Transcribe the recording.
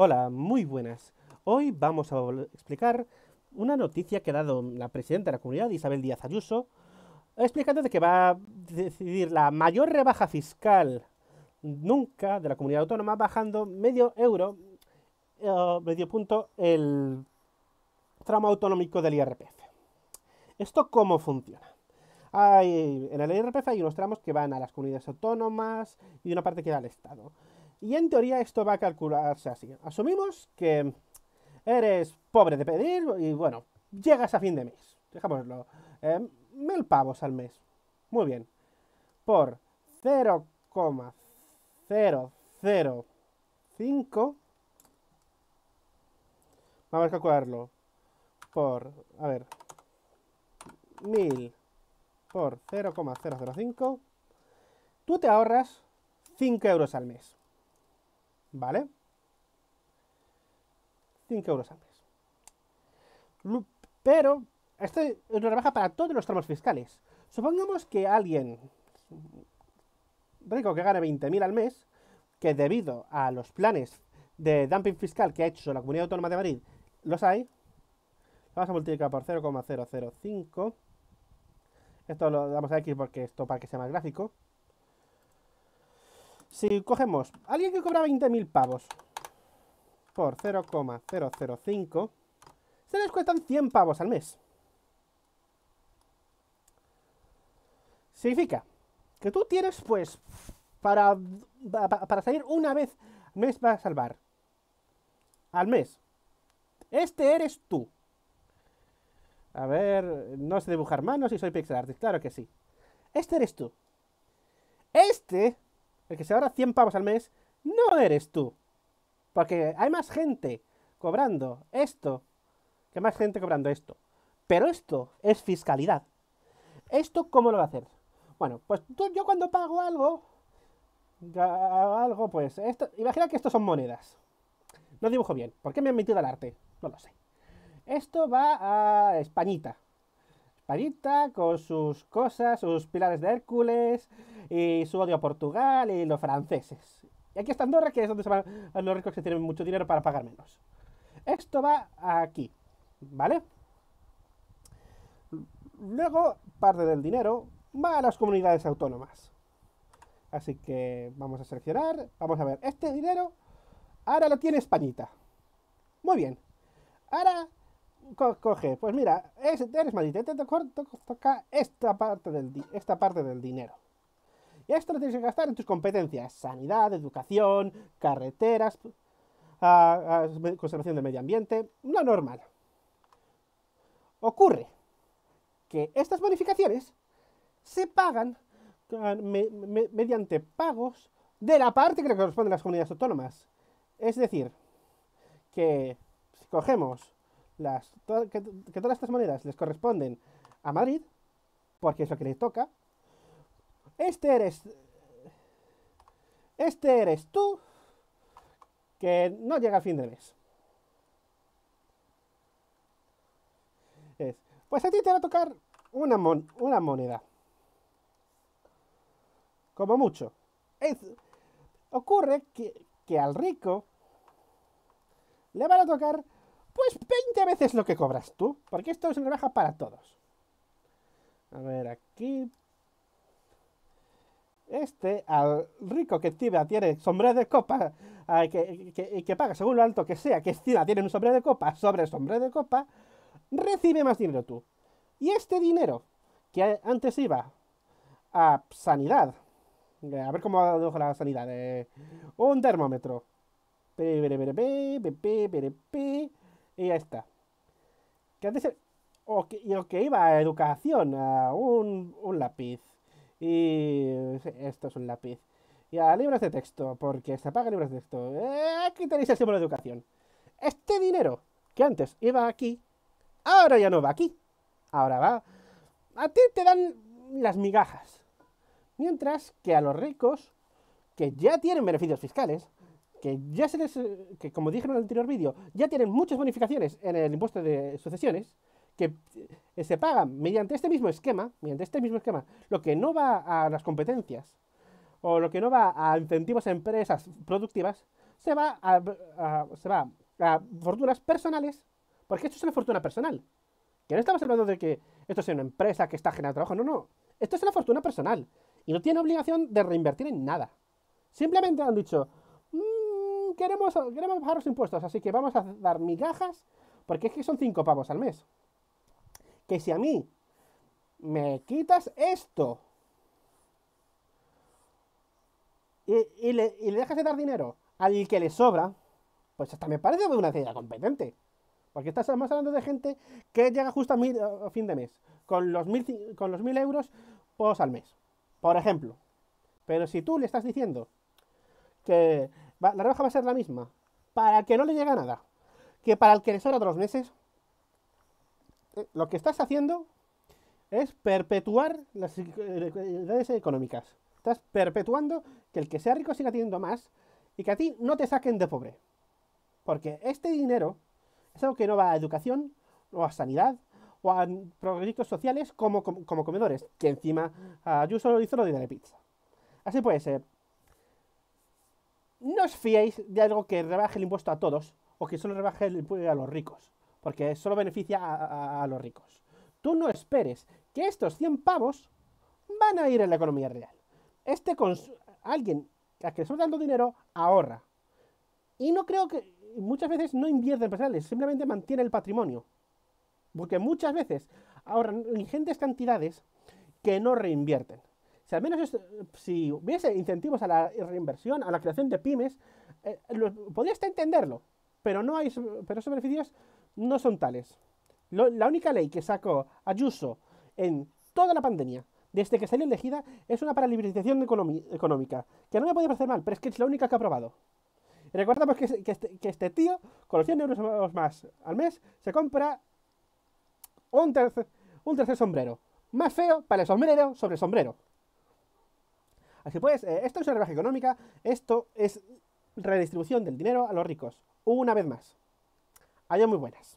Hola, muy buenas. Hoy vamos a explicar una noticia que ha dado la presidenta de la comunidad, Isabel Díaz Ayuso, explicando de que va a decidir la mayor rebaja fiscal nunca de la comunidad autónoma, bajando medio euro, eh, medio punto, el tramo autonómico del IRPF. ¿Esto cómo funciona? Hay, en el IRPF hay unos tramos que van a las comunidades autónomas y una parte que va al Estado. Y en teoría esto va a calcularse así. Asumimos que eres pobre de pedir y bueno, llegas a fin de mes. Dejámoslo. Eh, mil pavos al mes. Muy bien. Por 0,005. Vamos a calcularlo. Por, a ver, 1000 por 0,005. Tú te ahorras 5 euros al mes. ¿Vale? 5 euros al mes. Pero, esto es una rebaja para todos los tramos fiscales. Supongamos que alguien rico que gane 20.000 al mes, que debido a los planes de dumping fiscal que ha hecho la Comunidad Autónoma de Madrid, los hay, vamos a multiplicar por 0,005. Esto lo damos aquí porque esto para que sea más gráfico. Si cogemos a alguien que cobra 20.000 pavos por 0,005, se les cuestan 100 pavos al mes. Significa que tú tienes, pues, para, pa- para salir una vez al mes va a salvar. Al mes. Este eres tú. A ver, no sé dibujar manos y soy pixel artist, claro que sí. Este eres tú. Este, el que se ahorra 100 pavos al mes, no eres tú. Porque hay más gente cobrando esto que más gente cobrando esto. Pero esto es fiscalidad. ¿Esto cómo lo va a hacer? Bueno, pues tú- yo cuando pago algo, algo, pues, esto, imagina que estos son monedas. No dibujo bien. ¿Por qué me han metido al arte? No lo sé. Esto va a Españita. Españita con sus cosas, sus pilares de Hércules y su odio a Portugal y los franceses. Y aquí está Andorra, que es donde se van los ricos que tienen mucho dinero para pagar menos. Esto va aquí, ¿vale? Luego, parte del dinero va a las comunidades autónomas. Así que vamos a seleccionar, vamos a ver, este dinero ahora lo tiene Españita. Muy bien. Ahora co- coge, pues mira, es- eres maldita, te toca, to- toca esta parte del esta parte del dinero. Y esto lo tienes que gastar en tus competencias: sanidad, educación, carreteras, ah, ah, conservación del medio ambiente, lo normal. Ocurre que estas bonificaciones se pagan me- me- mediante pagos de la parte que le corresponde a las comunidades autónomas. Es decir, que si cogemos las, que, todas estas monedas les corresponden a Madrid, porque es lo que le toca, este eres, este eres tú, que no llega a fin de mes. Es, pues a ti te va a tocar una, mon- una moneda. Como mucho. Es- ocurre que, que al rico le van a tocar pues 20 veces lo que cobras tú, porque esto es una rebaja para todos. A ver, aquí. Este, al rico que encima tiene sombrero de copa, que, que- paga según lo alto que sea, que encima tiene un sombrero de copa sobre el sombrero de copa, recibe más dinero tú. Y este dinero, que antes iba a sanidad, eh, a ver cómo dibujo la sanidad, eh, un termómetro, Y ya está. Que antes era- o que, que iba a educación, a un, un lápiz. Y esto es un lápiz. Y a libros de texto, porque se pagan libros de texto. Eh, aquí tenéis el símbolo de educación. Este dinero que antes iba aquí, ahora ya no va aquí. Ahora va. A ti te dan las migajas. Mientras que a los ricos, que ya tienen beneficios fiscales, que ya se les, que como dije en el anterior vídeo, ya tienen muchas bonificaciones en el impuesto de sucesiones, que eh, se pagan mediante este mismo esquema, mediante este mismo esquema, lo que no va a las competencias, o lo que no va a incentivos a empresas productivas, se va a, se va a fortunas personales, porque esto es una fortuna personal. Que no estamos hablando de que esto sea una empresa que está generando trabajo, no, no. Esto es una fortuna personal y no tiene obligación de reinvertir en nada. Simplemente han dicho, queremos, queremos bajar los impuestos, así que vamos a dar migajas, porque es que son cinco pavos al mes. Que si a mí me quitas esto y, le, dejas de dar dinero al que le sobra, pues hasta me parece una idea competente. Porque estamos hablando de gente que llega justo a, fin de mes, con los mil, con los mil euros pues, al mes, por ejemplo. Pero si tú le estás diciendo que la rebaja va a ser la misma, para que no le llegue nada, que para el que le sobra otros meses, eh, lo que estás haciendo es perpetuar las inequidades económicas. Estás perpetuando que el que sea rico siga teniendo más y que a ti no te saquen de pobre. Porque este dinero es algo que no va a educación, o a sanidad, o a proyectos sociales como, como, comedores, que encima Ayuso hizo lo de la pizza. Así puede ser. No os fiéis de algo que rebaje el impuesto a todos, o que solo rebaje el impuesto a los ricos, porque solo beneficia a, a los ricos. Tú no esperes que estos 100 pavos van a ir en la economía real. Este alguien a que le está dando dinero ahorra. Y no creo que muchas veces no invierte en personales, simplemente mantiene el patrimonio. Porque muchas veces ahorran ingentes cantidades que no reinvierten. Si al menos si hubiese incentivos a la reinversión, a la creación de pymes, eh, podría hasta entenderlo. Pero no hay, pero esos beneficios no son tales la única ley que sacó Ayuso en toda la pandemia, desde que salió elegida, es una para liberalización económica, que no me puede parecer mal, pero es que es la única que ha aprobado. recordamos que, este, que, este, tío, con los 100 euros más al mes, se compra un tercer sombrero. Más feo para el sombrero sobre el sombrero. Así pues, eh, esto es una rebaja económica, esto es redistribución del dinero a los ricos. Una vez más. Allá muy buenas.